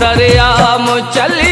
सरयाम चल